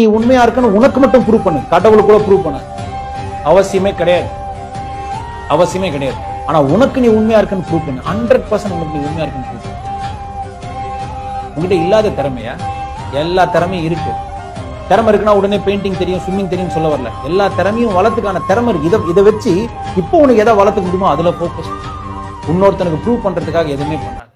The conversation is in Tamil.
நீ உண்மையா இருக்கன்னு உனக்கு மட்டும் ப்ரூவ் பண்ணு. கடவுளுக்கு கூட ப்ரூவ் பண்ணு. அவசியமே கிடையாது. அவசியமே கிடையாது. ஆனா உனக்கு நீ உண்மையா இருக்குன்னு ப்ரூவ் பண்ணு. ஹண்ட்ரட் பர்சன்ட் உனக்கு நீ உண்மையா இருக்குன்னு ப்ரூவ் பண்ணு. உங்ககிட்ட இல்லாத திறமையா? எல்லா திறமையும் இருக்கு. திறமை இருக்குன்னா உடனே பெயிண்டிங் தெரியும் ஸ்விம்மிங் தெரியும் சொல்ல வரல. எல்லா திறமையும் வளர்த்துக்கான திறமை இருக்கு. இதை இதை வச்சு இப்போ உனக்கு எதை வளர்த்துக்க முடியுமோ அதுல ஃபோக்கஸ் இன்னொருத்தனுக்கு ப்ரூவ் பண்றதுக்காக எதுவுமே பண்ணாங்க